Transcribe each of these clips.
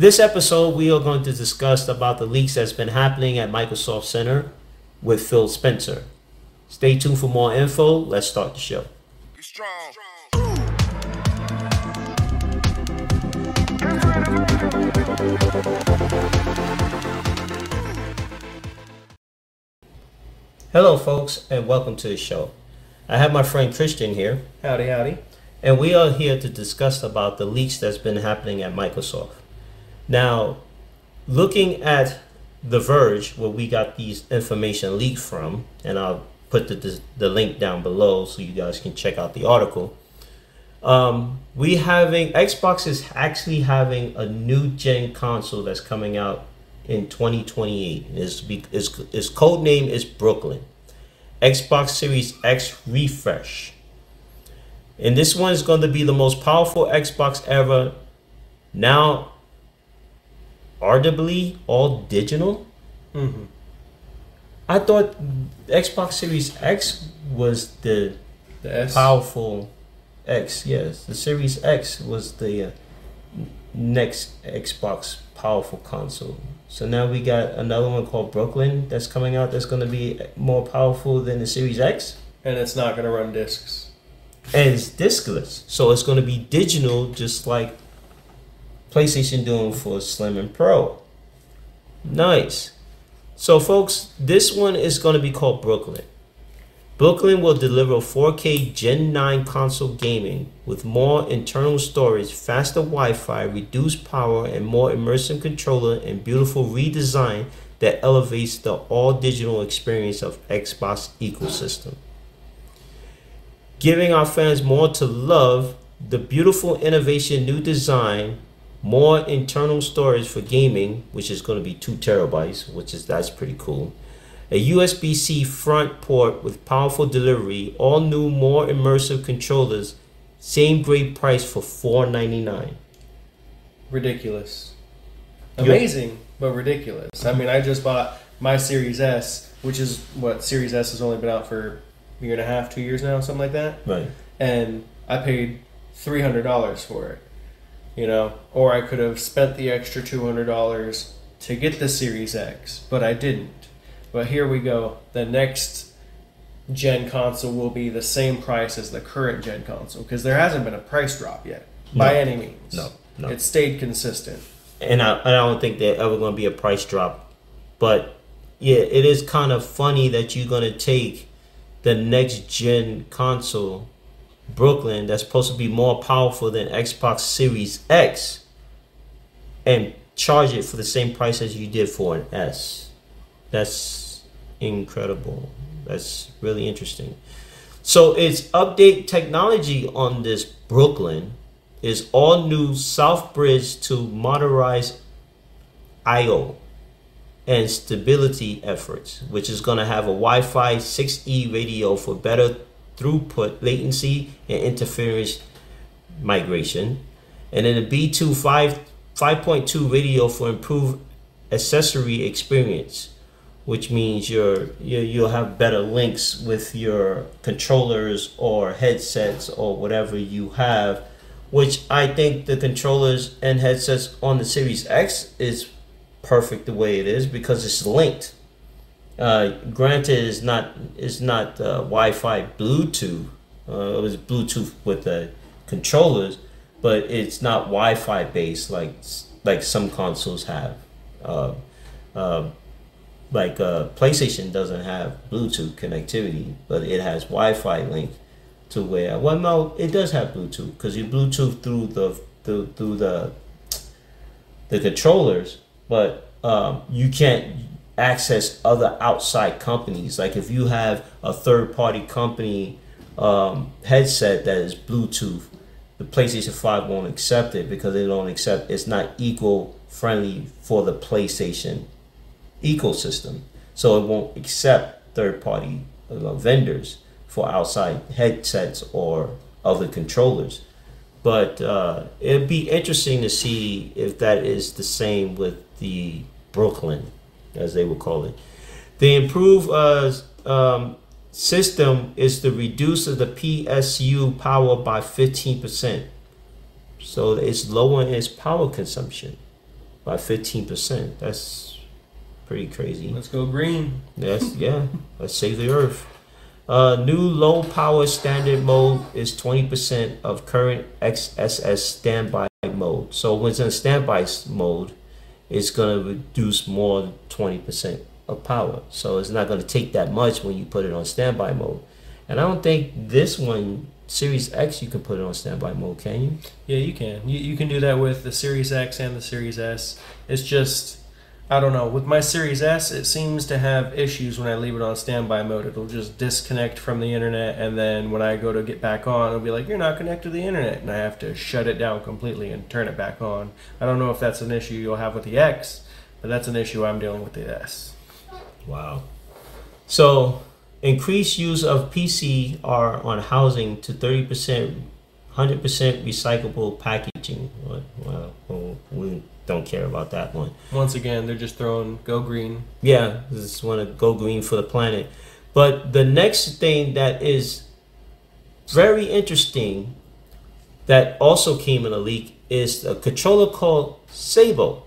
This episode, we are going to discuss about the leaks that's been happening at Microsoft Center with Phil Spencer. Stay tuned for more info. Let's start the show. Hello, folks, and welcome to the show. I have my friend Christian here, Howdy, howdy. and we are here to discuss about the leaks that's been happening at Microsoft. Now, looking at The Verge, where we got these information leaked from, and I'll put the, the link down below so you guys can check out the article. Um, we having Xbox is actually having a new gen console that's coming out in 2028. Its, its, its code name is Brooklyn. Xbox Series X refresh. And this one is going to be the most powerful Xbox ever. Now, arguably all digital. Mm-hmm. I thought Xbox Series X was the The powerful X. Yes, the Series X was the uh, next Xbox powerful console. So now we got another one called Brooklyn that's coming out. That's going to be more powerful than the Series X, And it's not going to run discs. and it's discless. So it's going to be digital, just like PlayStation doing for Slim and Pro. Nice. So, folks, this one is going to be called Brooklyn. Brooklyn will deliver 4K Gen 9 console gaming with more internal storage, faster Wi Fi, reduced power, and more immersive controller and beautiful redesign that elevates the all digital experience of Xbox ecosystem. Giving our fans more to love, the beautiful innovation, new design, more internal storage for gaming, which is going to be two terabytes, which is that's pretty cool. A USB-C front port with powerful delivery, all new, more immersive controllers, same great price for 499. Ridiculous. Amazing, but ridiculous. I mean, I just bought my Series S, which is what Series S has only been out for a year and a half, two years now, something like that. Right. And I paid $300 for it. You know, or I could have spent the extra $200 to get the Series X, but I didn't. But here we go. The next gen console will be the same price as the current gen console because there hasn't been a price drop yet by No. any means. No, no. It stayed consistent. and I, I don't think there's ever going to be a price drop. But yeah, it is kind of funny that you're going to take the next gen console, Brooklyn, that's supposed to be more powerful than Xbox Series X, and charge it for the same price as you did for an S. That's incredible. That's really interesting. So it's update technology on this Brooklyn is all new South Bridge to modernize I/O and stability efforts, which is going to have a Wi-Fi 6E radio for better throughput, latency, and interference migration, and then a B2 5 5.2 radio for improved accessory experience, which means you're, you you'll have better links with your controllers or headsets or whatever you have which I think the controllers and headsets on the Series X is perfect the way it is because it's linked. Uh, granted, it's not it's not uh, Wi-Fi Bluetooth. Uh, it was Bluetooth with the controllers, but it's not Wi-Fi based like like some consoles have. Uh, uh, like uh, PlayStation doesn't have Bluetooth connectivity, but it has Wi-Fi link to where well no it does have bluetooth because you bluetooth through the through, through the the controllers but um, you can't access other outside companies like if you have a third party company um, headset that is bluetooth the playstation 5 won't accept it because they don't accept it's not equal friendly for the playstation ecosystem so it won't accept third party uh, vendors for outside headsets or other controllers. But uh, it'd be interesting to see if that is the same with the Brooklyn, as they would call it. The improved uh, um, system is to reduce the PSU power by 15%. So it's lowering its power consumption. by fifteen percent. That's pretty crazy. Let's go green. Yes, yeah. Let's save the earth. Uh, new low power standard mode is 20% of current XSS standby mode. So when it's in standby mode, it's going to reduce more than 20% of power. So it's not going to take that much when you put it on standby mode. And I don't think this one, Series X, you can put it on standby mode, can you? Yeah, you can. You, you can do that with the Series X and the Series S. It's just I don't know. With my Series S, it seems to have issues when I leave it on standby mode. It'll just disconnect from the internet, and then when I go to get back on, it'll be like, You're not connected to the internet. And I have to shut it down completely and turn it back on. I don't know if that's an issue you'll have with the X, but that's an issue I'm dealing with the S. Wow. So, increased use of PCR on housing to 30%, 100% recyclable packaging. Well, well we don't care about that one. Once again, they're just throwing go green. Yeah, just want to go green for the planet. But the next thing that is very interesting that also came in a leak is a controller called Sable,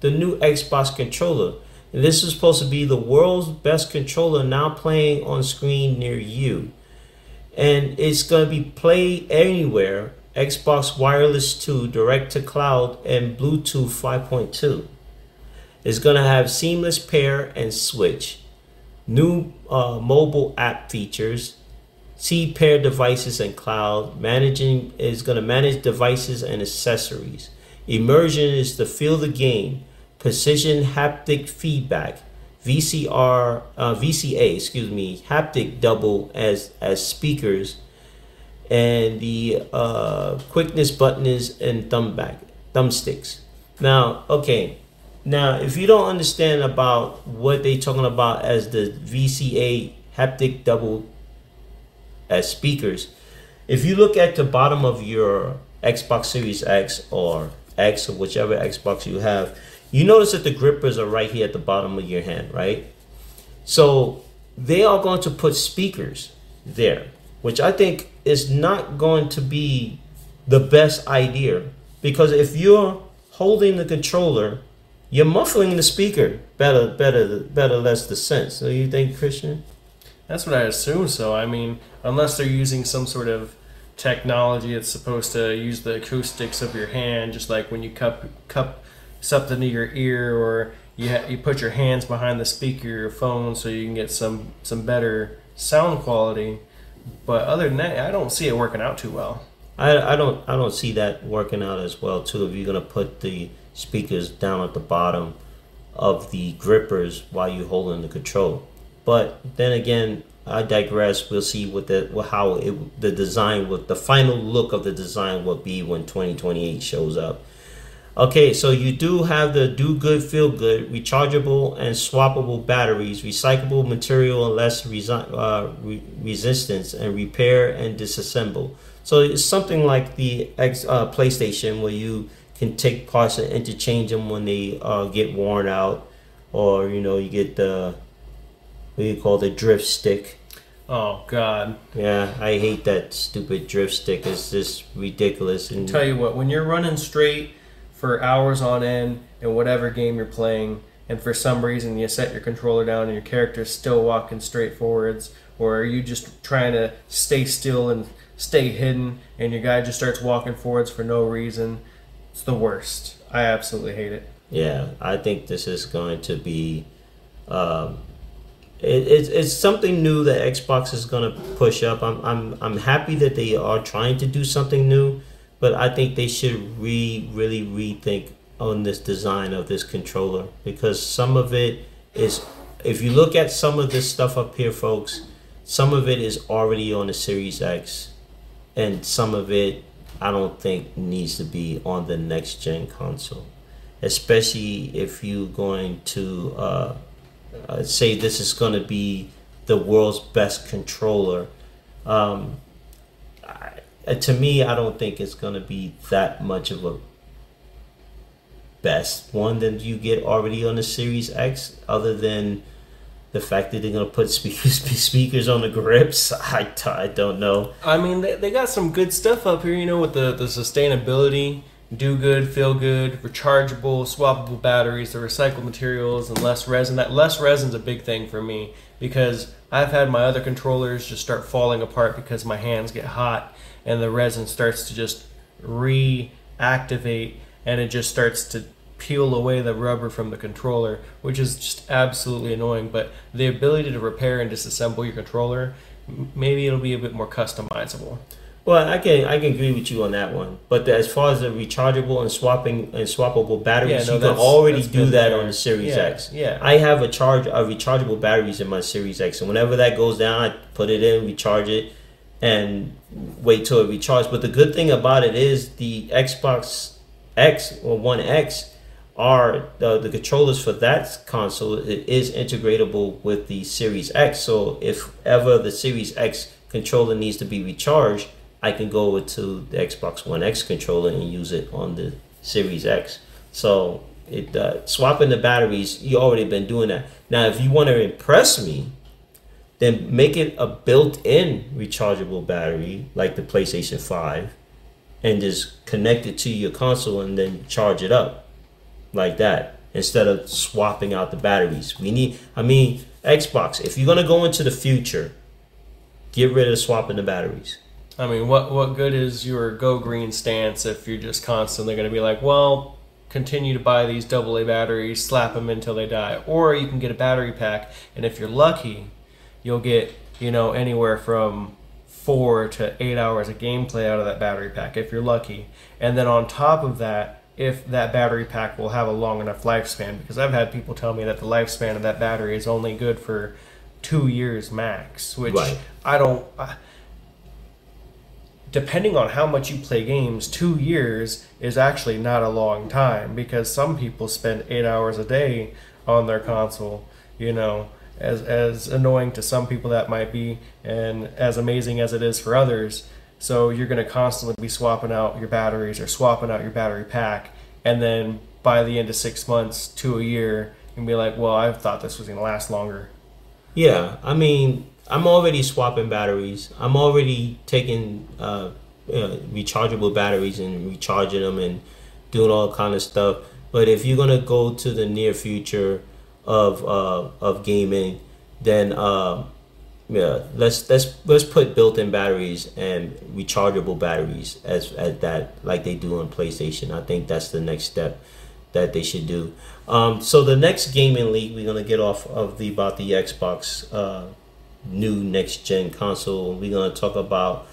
the new Xbox controller. And this is supposed to be the world's best controller now playing on screen near you. And it's going to be played anywhere Xbox Wireless 2 Direct to Cloud, and Bluetooth 5.2. It's going to have seamless pair and switch, new uh, mobile app features, see pair devices and cloud. Managing is going to manage devices and accessories. Immersion is to feel the game. Precision haptic feedback. VCR, uh, VCA, excuse me, haptic double as as speakers and the uh, quickness button is in thumb back thumbsticks. Now, okay, now if you don't understand about what they talking about as the VCA haptic double as speakers, if you look at the bottom of your Xbox Series X or X or whichever Xbox you have, you notice that the grippers are right here at the bottom of your hand, right? So they are going to put speakers there which I think is not going to be the best idea because if you're holding the controller, you're muffling the speaker. Better, better, better, less the sense. So you think, Christian? That's what I assume. So I mean, unless they're using some sort of technology that's supposed to use the acoustics of your hand, just like when you cup cup something to your ear, or you ha- you put your hands behind the speaker your phone so you can get some some better sound quality. But other than that, I don't see it working out too well. I, I don't I don't see that working out as well too. If you're gonna put the speakers down at the bottom of the grippers while you're holding the control. But then again, I digress. We'll see what the how it, the design what the final look of the design will be when 2028 shows up. Okay, so you do have the do good, feel good, rechargeable and swappable batteries, recyclable material and less resi- uh, re- resistance, and repair and disassemble. So it's something like the X, uh, PlayStation where you can take parts and interchange them when they uh, get worn out, or you know you get the what do you call the drift stick. Oh God! Yeah, I hate that stupid drift stick. It's just ridiculous. And tell you what, when you're running straight for hours on end in whatever game you're playing, and for some reason you set your controller down and your character is still walking straight forwards, or are you just trying to stay still and stay hidden, and your guy just starts walking forwards for no reason? It's the worst. I absolutely hate it. Yeah, I think this is going to be. Um, it, it's, it's something new that Xbox is going to push up. I'm, I'm, I'm happy that they are trying to do something new but I think they should re really rethink on this design of this controller because some of it is if you look at some of this stuff up here folks some of it is already on the series x and some of it i don't think needs to be on the next gen console. Especially if you're going to uh, uh, say this is going to be the world's best controller um, to me, I don't think it's gonna be that much of a best one that you get already on the Series X, other than the fact that they're gonna put speakers speakers on the grips. I, I don't know. I mean, they, they got some good stuff up here, you know, with the the sustainability do good, feel good, rechargeable, swappable batteries, the recycled materials, and less resin. That less resin's a big thing for me because I've had my other controllers just start falling apart because my hands get hot and the resin starts to just reactivate and it just starts to peel away the rubber from the controller, which is just absolutely annoying. But the ability to repair and disassemble your controller, maybe it'll be a bit more customizable. Well, I can I can agree with you on that one. But the, as far as the rechargeable and swapping and swappable batteries, Yeah, no, you can already do that there. on the Series Yeah, X. yeah. I have a charge a rechargeable batteries in my Series X, and whenever that goes down, I put it in, recharge it, and wait till it recharges. But the good thing about it is the Xbox X or One X are the, the controllers for that console it is integratable with the Series X. So if ever the Series X controller needs to be recharged, I can go over to the Xbox One X controller and use it on the Series X. So it uh, swapping the batteries, you already been doing that. Now, if you want to impress me, then make it a built-in rechargeable battery like the PlayStation 5 and just connect it to your console and then charge it up like that instead of swapping out the batteries. We need I mean Xbox, if you're going to go into the future, get rid of swapping the batteries. I mean, what what good is your go green stance if you're just constantly going to be like, well, continue to buy these AA batteries, slap them until they die, or you can get a battery pack, and if you're lucky, you'll get you know anywhere from four to eight hours of gameplay out of that battery pack if you're lucky, and then on top of that. If that battery pack will have a long enough lifespan, because I've had people tell me that the lifespan of that battery is only good for two years max, which Right. I don't. I, depending on how much you play games, two years is actually not a long time because some people spend eight hours a day on their console. You know, as as annoying to some people that might be, and as amazing as it is for others. So you're going to constantly be swapping out your batteries or swapping out your battery pack, and then by the end of six months to a year, and be like, well, I thought this was going to last longer. Yeah, I mean, I'm already swapping batteries. I'm already taking uh, uh, rechargeable batteries and recharging them and doing all kind of stuff. But if you're gonna go to the near future of uh, of gaming, then uh, yeah, let's let's let's put built-in batteries and rechargeable batteries as as that like they do on PlayStation. I think that's the next step that they should do. Um, so the next gaming league we're gonna get off of the about the Xbox uh, new next gen console. We're gonna talk about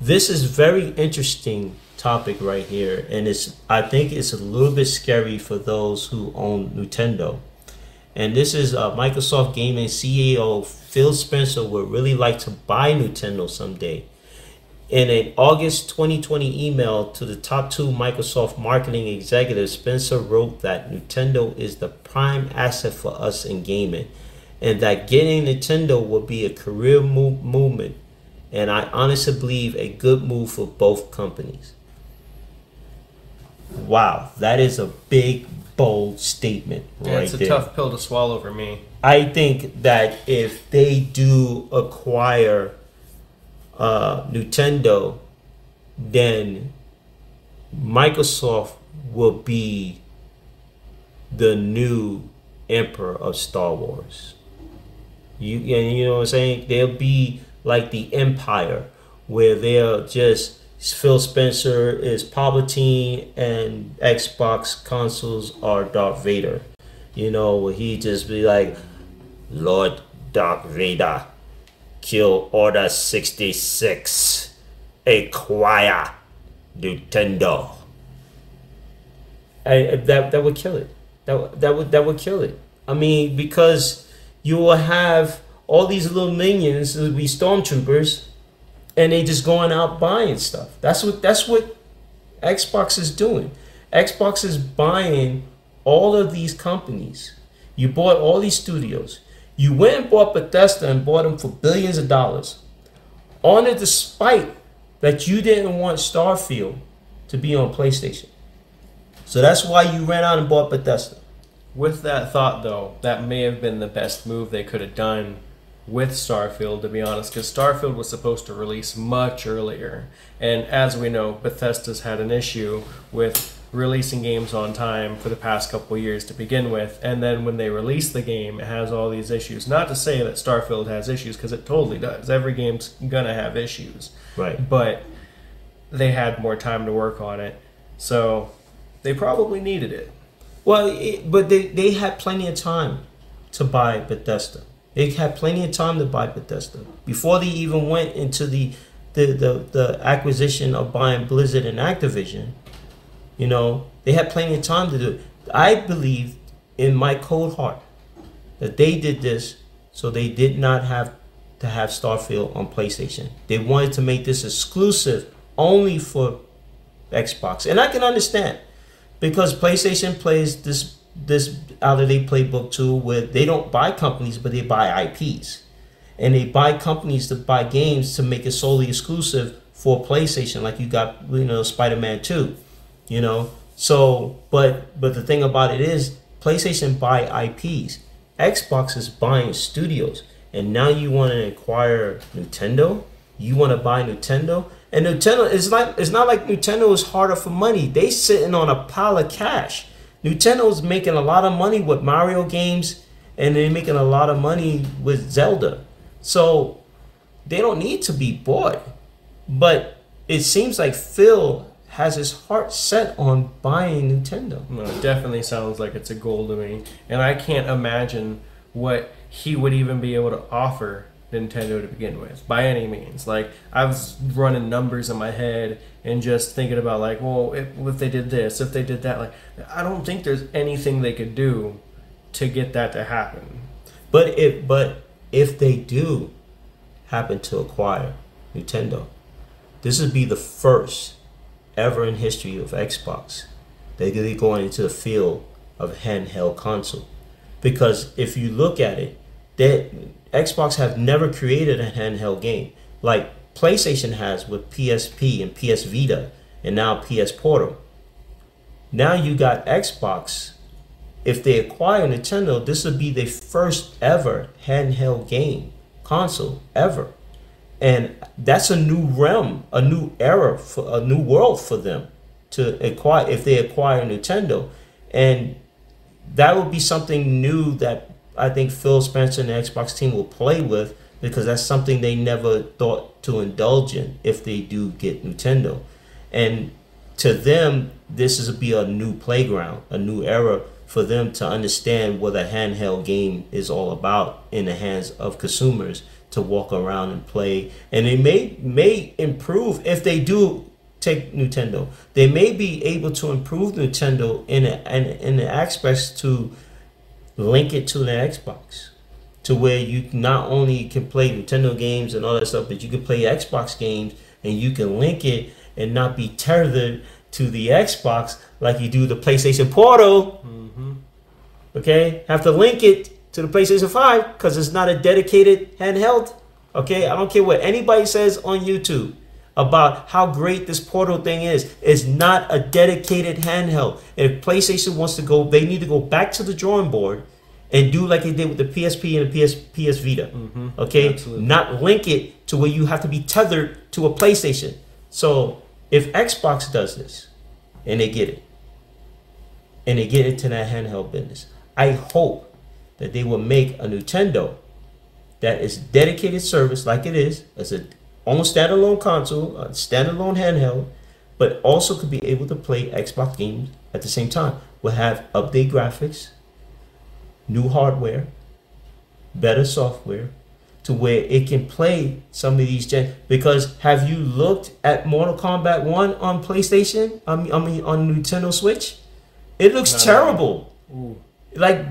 this is very interesting topic right here, and it's I think it's a little bit scary for those who own Nintendo. And this is uh, Microsoft Gaming CEO Phil Spencer would really like to buy Nintendo someday. In an August 2020 email to the top two Microsoft marketing executives, Spencer wrote that Nintendo is the prime asset for us in gaming and that getting Nintendo will be a career move, movement. And I honestly believe a good move for both companies. Wow, that is a big, bold statement Yeah, right it's a there. tough pill to swallow for me. I think that if they do acquire uh, Nintendo, then Microsoft will be the new emperor of Star Wars. You and you know what I'm saying? They'll be like the Empire, where they'll just Phil Spencer is Palpatine and Xbox consoles are Darth Vader. You know, he just be like, Lord Darth Vader, kill Order 66, acquire Nintendo. I, that that would kill it. That that would that would kill it. I mean, because you will have all these little minions will be stormtroopers, and they just going out buying stuff. That's what that's what Xbox is doing. Xbox is buying all of these companies. You bought all these studios. You went and bought Bethesda and bought them for billions of dollars. On it despite that you didn't want Starfield to be on PlayStation. So that's why you ran out and bought Bethesda. With that thought, though, that may have been the best move they could have done with Starfield, to be honest, because Starfield was supposed to release much earlier. And as we know, Bethesda's had an issue with releasing games on time for the past couple years to begin with. And then when they release the game, it has all these issues. Not to say that Starfield has issues, because it totally does. Every game's going to have issues. Right. But they had more time to work on it. So they probably needed it. Well, it, but they, they had plenty of time to buy Bethesda. They had plenty of time to buy Bethesda before they even went into the the, the, the acquisition of buying Blizzard and Activision. You know, they had plenty of time to do it. I believe in my cold heart that they did this so they did not have to have Starfield on PlayStation. They wanted to make this exclusive only for Xbox. And I can understand because PlayStation plays this this out of their playbook too, where they don't buy companies but they buy IPs, and they buy companies to buy games to make it solely exclusive for PlayStation, like you got you know Spider Man Two, you know. So, but but the thing about it is, PlayStation buy IPs, Xbox is buying studios, and now you want to acquire Nintendo. You want to buy Nintendo, and Nintendo is not. It's not like Nintendo is harder for money. They sitting on a pile of cash Nintendo's making a lot of money with Mario games and they're making a lot of money with Zelda. So they don't need to be bought. But it seems like Phil has his heart set on buying Nintendo. No, it definitely sounds like it's a goal to me. And I can't imagine what he would even be able to offer Nintendo to begin with, by any means. Like I was running numbers in my head and just thinking about like, well, if, if they did this, if they did that, like I don't think there's anything they could do to get that to happen. But if but if they do happen to acquire Nintendo, this would be the first ever in history of Xbox they're going going into the field of handheld console. Because if you look at it, that Xbox have never created a handheld game like PlayStation has with PSP and PS Vita and now PS Portal. Now you got Xbox. If they acquire Nintendo, this would be the first ever handheld game console ever. And that's a new realm, a new era for a new world for them to acquire if they acquire Nintendo. And that would be something new that I think Phil Spencer and the Xbox team will play with because that's something they never thought to indulge in if they do get Nintendo. And to them, this is be a new playground, a new era for them to understand what a handheld game is all about in the hands of consumers to walk around and play. And they may may improve if they do take Nintendo. They may be able to improve Nintendo in a, in, in the aspects to link it to the Xbox to where you not only can play Nintendo games and all that stuff, but you can play Xbox games and you can link it and not be tethered to the Xbox like you do the PlayStation Portal. Mm-hmm. Okay, have to link it to the PlayStation 5 because it's not a dedicated handheld. Okay, I don't care what anybody says on YouTube about how great this portal thing is. It's not a dedicated handheld. If PlayStation wants to go, they need to go back to the drawing board and do like they did with the PSP and the PS PS Vita. Mm-hmm. Okay, Absolutely. not link it to where you have to be tethered to a PlayStation. So if Xbox does this, and they get it, and they get into that handheld business, I hope that they will make a Nintendo that is dedicated service like it is as a on standalone console, a standalone handheld, but also could be able to play Xbox games at the same time. Will have update graphics, new hardware, better software, to where it can play some of these gen. Because have you looked at Mortal Kombat One on PlayStation? I mean, I mean on Nintendo Switch, it looks terrible. Like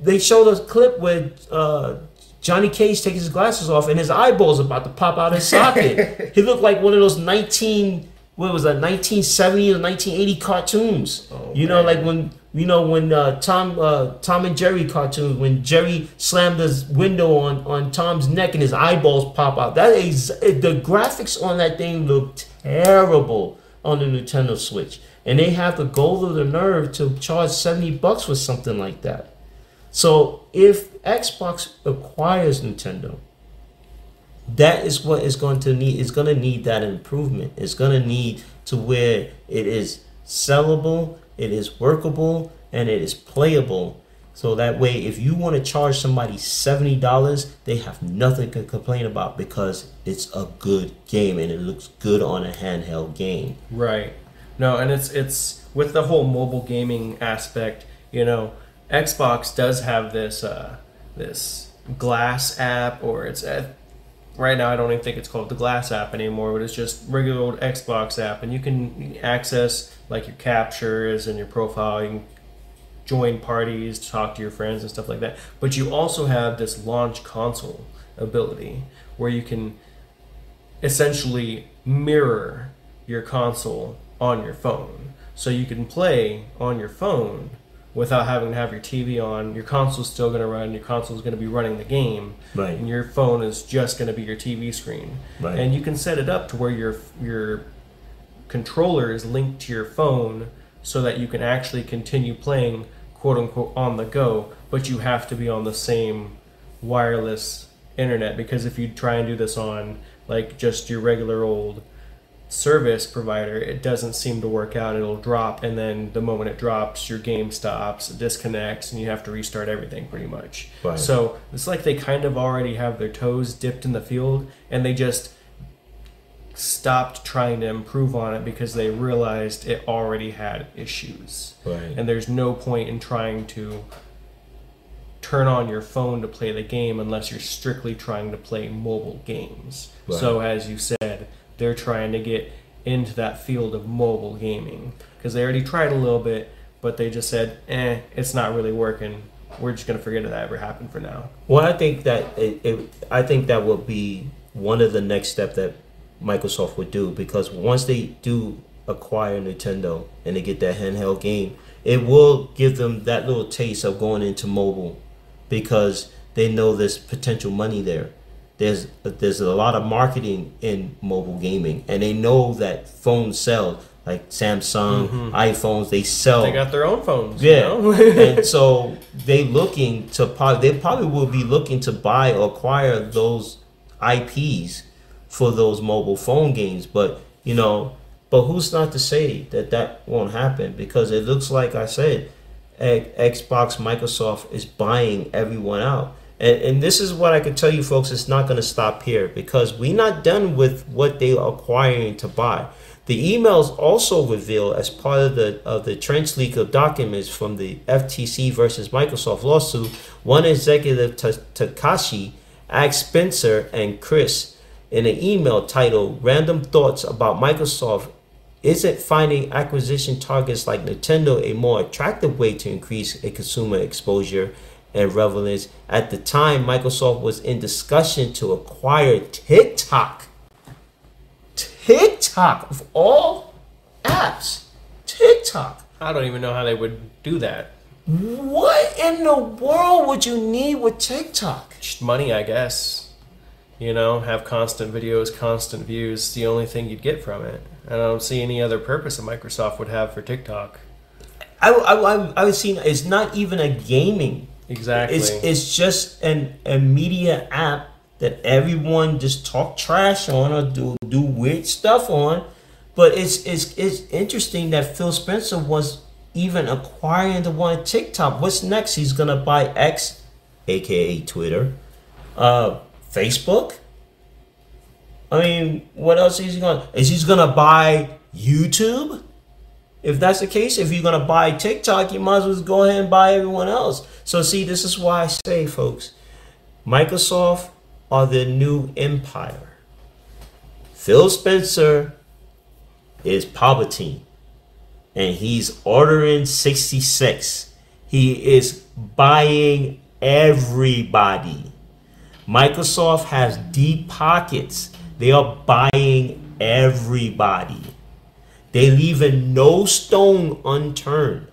they showed a clip where uh, Johnny Cage takes his glasses off and his eyeball's about to pop out of his socket. he looked like one of those 19 what was that 1970 or 1980 cartoons. Oh, you know, like when you know when uh, Tom uh, Tom and Jerry cartoons when Jerry slammed his window on on Tom's neck and his eyeballs pop out. That is the graphics on that thing look terrible on the Nintendo Switch, and they have the goal of the nerve to charge 70 bucks for something like that. So if Xbox acquires Nintendo, that is what is going to need. It's going to need that improvement. It's going to need to where it is sellable, it is workable, and it is playable. So that way, if you want to charge somebody seventy dollars, they have nothing to complain about because it's a good game and it looks good on a handheld game. Right. No, and it's it's with the whole mobile gaming aspect. You know, Xbox does have this uh, this Glass app, or it's uh, right now I don't even think it's called the Glass app anymore, but it's just regular old Xbox app, and you can access like your captures and your profile. You can join parties, talk to your friends, and stuff like that. But you also have this launch console ability where you can essentially mirror your console on your phone. So you can play on your phone without having to have your TV on. Your console's still going to run. Your console's going to be running the game, Right. and your phone is just going to be your TV screen. Right. And you can set it up to where your your controller is linked to your phone, so that you can actually continue playing quote unquote on the go. But you have to be on the same wireless internet because if you try and do this on like just your regular old service provider, it doesn't seem to work out. It'll drop, and then the moment it drops, your game stops, it disconnects, and you have to restart everything pretty much. Right. So it's like they kind of already have their toes dipped in the field, and they just stopped trying to improve on it because they realized it already had issues. Right. And there's no point in trying to turn on your phone to play the game unless you're strictly trying to play mobile games. Right. So, as you said, they're trying to get into that field of mobile gaming because they already tried a little bit, but they just said, eh, it's not really working. We're just going to forget that ever happened for now. Well, I think that it, it, I think that will be one of the next step that Microsoft would do because once they do acquire Nintendo and they get that handheld game, it will give them that little taste of going into mobile because they know there's potential money there. There's there's a lot of marketing in mobile gaming, and they know that phones sell. Like Samsung, mm-hmm. iPhones, they sell. They got their own phones. Yeah, You know? and so they looking to probably they probably will be looking to buy or acquire those IPs for those mobile phone games. But you know, but who's not to say that that won't happen? Because it looks like I said, Xbox, Microsoft is buying everyone out. And, and this is what I can tell you, folks. It's not going to stop here because we're not done with what they are acquiring to buy. The emails also reveal, as part of the of the trench leak of documents from the FTC versus Microsoft lawsuit, one executive Takashi asked Spencer and Chris in an email titled "Random Thoughts About Microsoft." Isn't finding acquisition targets like Nintendo a more attractive way to increase a consumer exposure and relevance? At the time, Microsoft was in discussion to acquire TikTok. TikTok of all apps. TikTok. I don't even know how they would do that. What in the world would you need with TikTok? Just money, I guess. You know, have constant videos, constant views. The only thing you'd get from it. And I don't see any other purpose that Microsoft would have for TikTok. I, I, I, I was seeing it's not even a gaming. Exactly. It's it's just an a media app that everyone just talk trash on or do do weird stuff on. But it's it's it's interesting that Phil Spencer was even acquiring the one TikTok. What's next? He's gonna buy X, aka Twitter, uh, Facebook. I mean, what else is he gonna? Is he's gonna buy YouTube? If that's the case, if you're gonna buy TikTok, you might as well go ahead and buy everyone else. So see, this is why I say, folks, Microsoft are the new empire. Phil Spencer is Palpatine, and he's ordering 66. He is buying everybody. Microsoft has deep pockets. They are buying everybody. They leaving no stone unturned.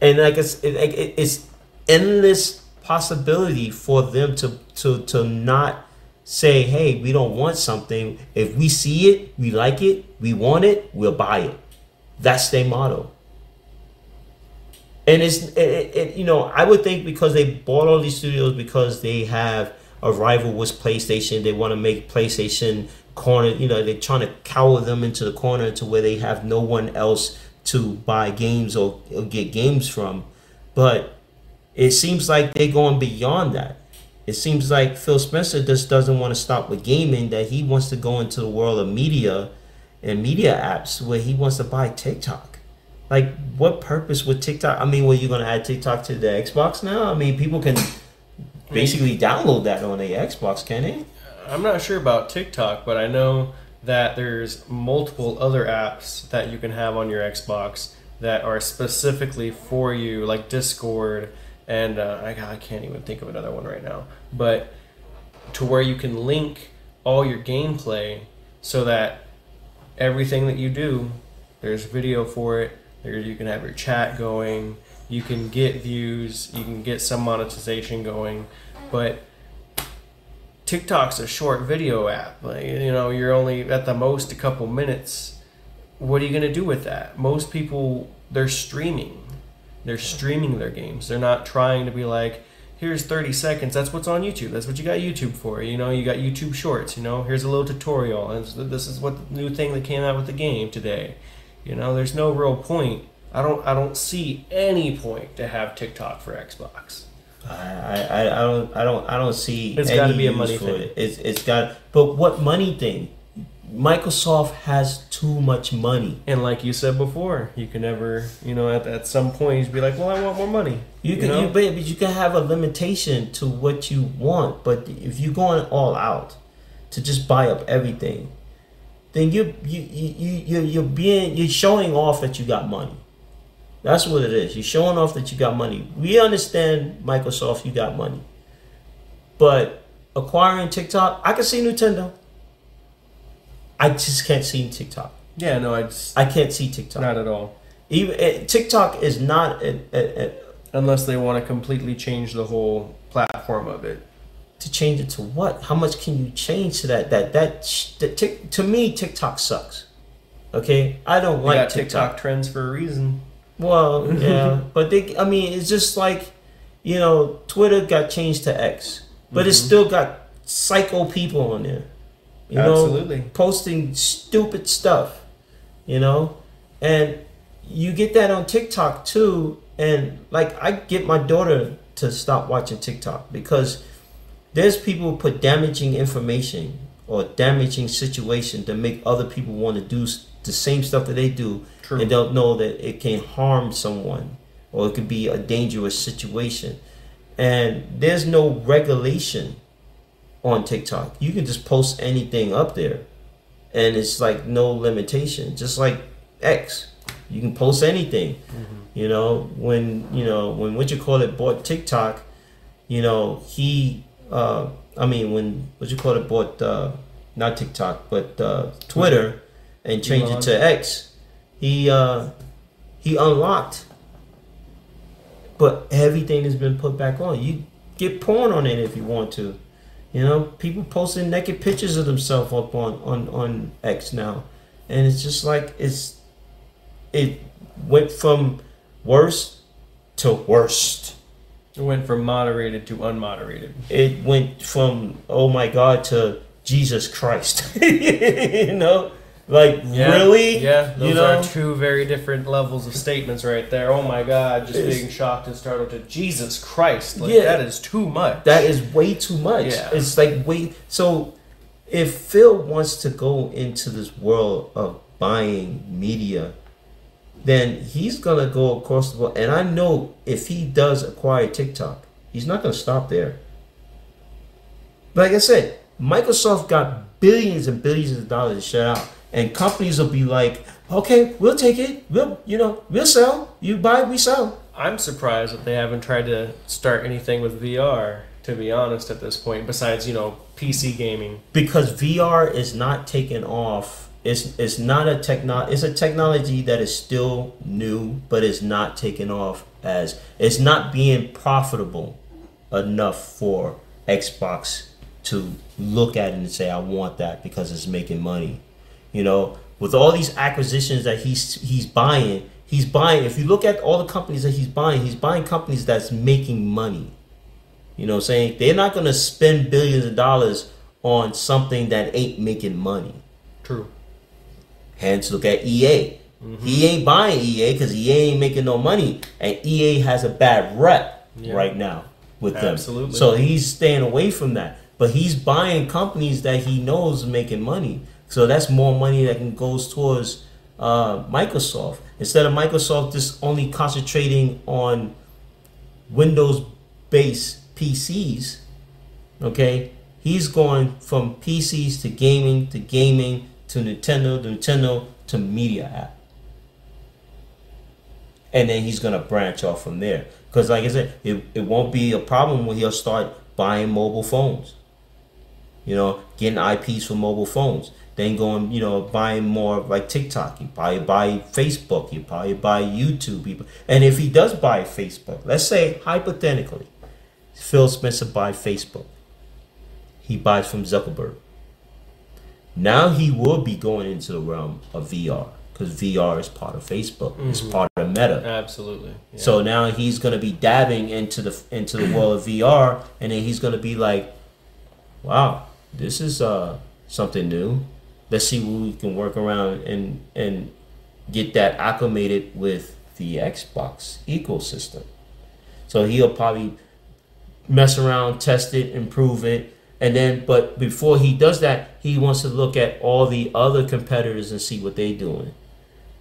And like it's it, it, it's endless possibility for them to to to not say, "Hey, we don't want something. If we see it, we like it, we want it, we'll buy it." That's their motto. And it's it, it, you know I would think because they bought all these studios because they have a rival was PlayStation. They want to make PlayStation corner. You know, they're trying to cower them into the corner to where they have no one else to buy games or, or get games from. But it seems like they're going beyond that. It seems like Phil Spencer just doesn't want to stop with gaming. That he wants to go into the world of media and media apps where he wants to buy TikTok. Like, what purpose would TikTok? I mean, were you going to add TikTok to the Xbox now? I mean, people can basically download that on their Xbox, can they? I'm not sure about TikTok, but I know that there's multiple other apps that you can have on your Xbox that are specifically for you, like Discord, and uh, I, I can't even think of another one right now. But to where you can link all your gameplay so that everything that you do, there's video for it. There you can have your chat going. You can get views. You can get some monetization going, but TikTok's a short video app. Like, you know, you're only at the most a couple minutes. What are you gonna do with that? Most people they're streaming. They're streaming their games. They're not trying to be like, here's 30 seconds. That's what's on YouTube. That's what you got YouTube for. You know, you got YouTube Shorts. You know, here's a little tutorial. And this is what the new thing that came out with the game today. You know, there's no real point. I don't. I don't see any point to have TikTok for Xbox. I, I, I don't I don't I don't see It's any gotta be a money thing. It. It's it's got but what money thing? Microsoft has too much money. And like you said before, you can never, you know, at, at some point, you'd be like, well, I want more money. You can know? you, but, you can have a limitation to what you want. But if you're going all out to just buy up everything, then you you you you you're, you're being you're showing off that you got money. That's what it is. You're showing off that you got money. We understand Microsoft, you got money, but acquiring TikTok, I can see Nintendo. I just can't see TikTok. Yeah, no, I just I can't see TikTok. not at all. Even eh, TikTok is not a, a, a, Unless they want to completely change the whole platform of it. to change it to what? How much can you change to that? That that, that tic, to me TikTok sucks. Okay, I don't We like TikTok. TikTok trends for a reason. Well, yeah, but they. I mean, it's just like you know, Twitter got changed to X, but it's Mhm. still got psycho people on there. You Absolutely. know, posting stupid stuff. You know, and you get that on TikTok too. And like, I get my daughter to stop watching TikTok because there's people who put damaging information or damaging situation to make other people want to do the same stuff that they do True. and don't know that it can harm someone or it could be a dangerous situation. And there's no regulation on TikTok. You can just post anything up there and it's like no limitation. Just like X. You can post anything. You know, when you know, when what you call it bought TikTok, you know, he uh I mean when what you call it bought uh not TikTok, but uh Twitter and changed Elon. it to X, he uh he unlocked but everything has been put back on. You get porn on it if you want to. You know, people posting naked pictures of themselves up on, on, on X now. And it's just like it's it went from worst to worst. It went from moderated to unmoderated. It went from oh my god to Jesus Christ. you know? Like really? Yeah, those you know? are two very different levels of statements right there. Oh my God, just It's- being shocked and startled to Jesus Christ. Like, Yeah. that is too much. That is way too much. Yeah. It's like way so if Phil wants to go into this world of buying media, then he's gonna go across the board. And I know if he does acquire TikTok, he's not gonna stop there. Like I said, Microsoft got billions and billions of dollars to shut out. And companies will be like, okay, we'll take it. We'll, you know, we'll sell. You buy, we sell. I'm surprised that they haven't tried to start anything with VR, to be honest, at this point, besides, you know, PC gaming. because VR is not taking off. It's it's not a techno. It's a technology that is still new, but it's not taking off as it's not being profitable enough for Xbox to look at it and say, "I want that" because it's making money. You know, with all these acquisitions that he's he's buying, he's buying. If you look at all the companies that he's buying, he's buying companies that's making money. You know I'm saying? They're not gonna spend billions of dollars on something that ain't making money. True. Hence, look at EA. He mm-hmm. ain't buying EA because EA ain't making no money, and EA has a bad rep Yeah. right now with them. Absolutely. So he's staying away from that. But he's buying companies that he knows making money. So that's more money that can goes towards uh, Microsoft instead of Microsoft just only concentrating on Windows-based PCs. Okay, he's going from PCs to gaming to gaming to Nintendo to Nintendo to media app. And then he's gonna branch off from there. Because like I said, it, it won't be a problem when he'll start buying mobile phones. You know, getting IPs for mobile phones. Then going, you know, buying more like TikTok. You probably buy Facebook. You probably buy YouTube. You- And if he does buy Facebook, let's say hypothetically, Phil Spencer buy Facebook. He buys from Zuckerberg. Now he will be going into the realm of VR because VR is part of Facebook. It's mm-hmm. part of Meta. Absolutely. Yeah. So now he's gonna be dabbing into the into the world of VR, and then he's gonna be like, "Wow, this is uh something new. Let's see what we can work around and and get that acclimated with the Xbox ecosystem." So he'll probably mess around, test it, improve it, and then but before he does that, he wants to look at all the other competitors and see what they're doing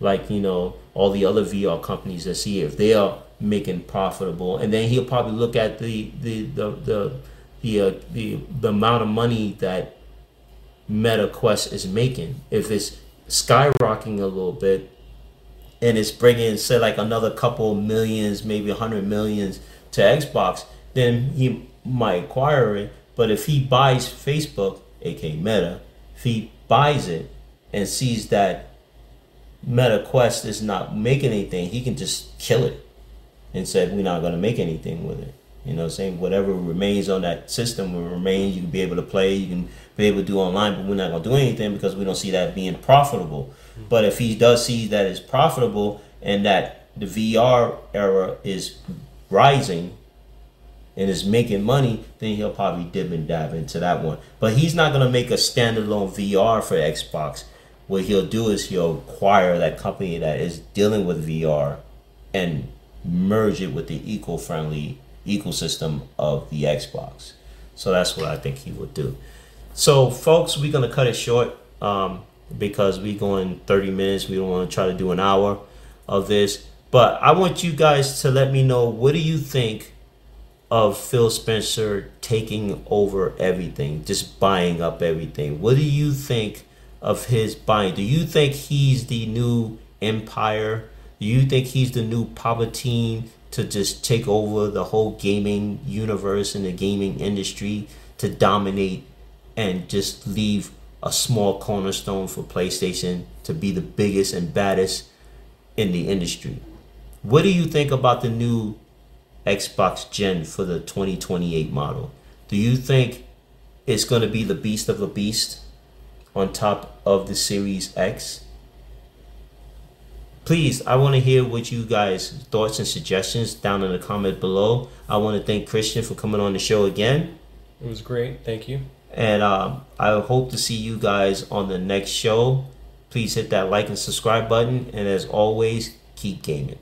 like you know all the other VR companies that see if they are making profitable, and then he'll probably look at the the the the the, uh, the, the amount of money that Meta Quest is making. If it's skyrocketing a little bit, and it's bringing say like another couple millions, maybe a hundred millions to Xbox, then he might acquire it. But if he buys Facebook, aka Meta, if he buys it and sees that Meta Quest is not making anything, he can just kill it and said we're not gonna make anything with it. You know what I'm saying? Whatever remains on that system will remain. You can be able to play, you can be able to do online, but we're not gonna do anything because we don't see that being profitable. Mm-hmm. But if he does see that it's profitable and that the VR era is rising and is making money, then he'll probably dip and dive into that one. But he's not gonna make a standalone VR for Xbox. What he'll do is he'll acquire that company that is dealing with VR and merge it with the eco-friendly ecosystem of the Xbox. So that's what I think he would do. So, folks, we're gonna cut it short um, because we're going 30 minutes. We don't want to try to do an hour of this, but I want you guys to let me know what do you think of Phil Spencer taking over everything, just buying up everything. What do you think of his buying? Do you think he's the new empire? Do you think he's the new Palpatine to just take over the whole gaming universe and the gaming industry to dominate and just leave a small cornerstone for PlayStation to be the biggest and baddest in the industry? What do you think about the new Xbox Gen for the 2028 model? Do you think it's going to be the beast of a beast on top of the Series X? Please, I want to hear what you guys' thoughts and suggestions down in the comment below. I want to thank Christian for coming on the show again. it was great. Thank you. And um, I hope to see you guys on the next show. Please hit that like and subscribe button. And as always, keep gaming.